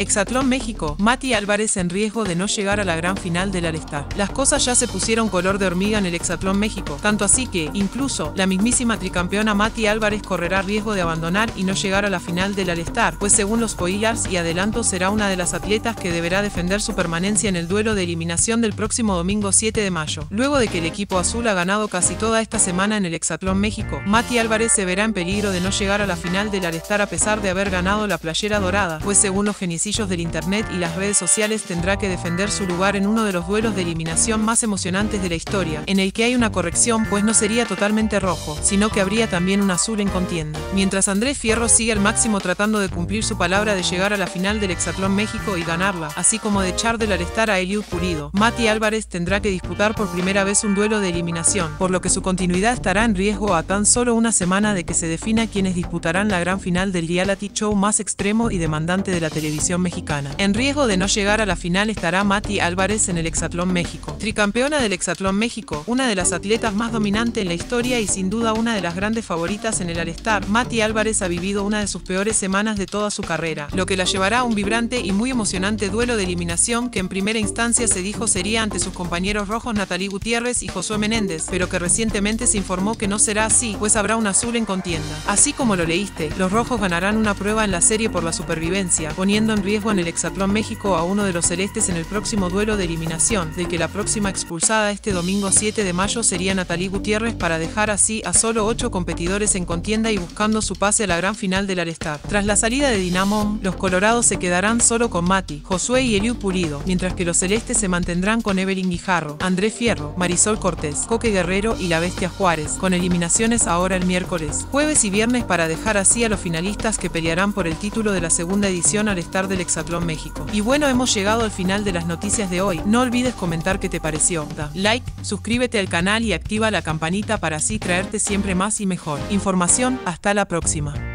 Exatlón México, Mati Álvarez en riesgo de no llegar a la gran final del All-Star. Las cosas ya se pusieron color de hormiga en el Exatlón México, tanto así que, incluso, la mismísima tricampeona Mati Álvarez correrá riesgo de abandonar y no llegar a la final del All-Star, pues según los spoilers y adelantos será una de las atletas que deberá defender su permanencia en el duelo de eliminación del próximo domingo 7 de mayo. Luego de que el equipo azul ha ganado casi toda esta semana en el Exatlón México, Mati Álvarez se verá en peligro de no llegar a la final del All-Star a pesar de haber ganado la playera dorada, pues según los genicidios del Internet y las redes sociales tendrá que defender su lugar en uno de los duelos de eliminación más emocionantes de la historia, en el que hay una corrección pues no sería totalmente rojo, sino que habría también un azul en contienda. Mientras Andrés Fierro sigue al máximo tratando de cumplir su palabra de llegar a la final del Hexatlón México y ganarla, así como de echar del arestar a Eliud Purido, Mati Álvarez tendrá que disputar por primera vez un duelo de eliminación, por lo que su continuidad estará en riesgo a tan solo una semana de que se defina quienes disputarán la gran final del reality show más extremo y demandante de la televisión mexicana. En riesgo de no llegar a la final estará Mati Álvarez en el Hexatlón México. Tricampeona del Hexatlón México, una de las atletas más dominantes en la historia y sin duda una de las grandes favoritas en el All-Star, Mati Álvarez ha vivido una de sus peores semanas de toda su carrera, lo que la llevará a un vibrante y muy emocionante duelo de eliminación que en primera instancia se dijo sería ante sus compañeros rojos Natalie Gutiérrez y Josué Menéndez, pero que recientemente se informó que no será así, pues habrá un azul en contienda. Así como lo leíste, los rojos ganarán una prueba en la serie por la supervivencia, poniendo en riesgo en el Hexatlón México a uno de los celestes en el próximo duelo de eliminación, del que la próxima expulsada este domingo 7 de mayo sería Natalie Gutiérrez para dejar así a solo 8 competidores en contienda y buscando su pase a la gran final del All-Star. Tras la salida de Dinamo, los colorados se quedarán solo con Mati, Josué y Eliu Pulido, mientras que los celestes se mantendrán con Evelyn Guijarro, Andrés Fierro, Marisol Cortés, Coque Guerrero y la Bestia Juárez, con eliminaciones ahora el miércoles, jueves y viernes para dejar así a los finalistas que pelearán por el título de la segunda edición al estar del Hexatlón México. Y bueno, hemos llegado al final de las noticias de hoy. No olvides comentar qué te pareció. Da like, suscríbete al canal y activa la campanita para así traerte siempre más y mejor. Información, hasta la próxima.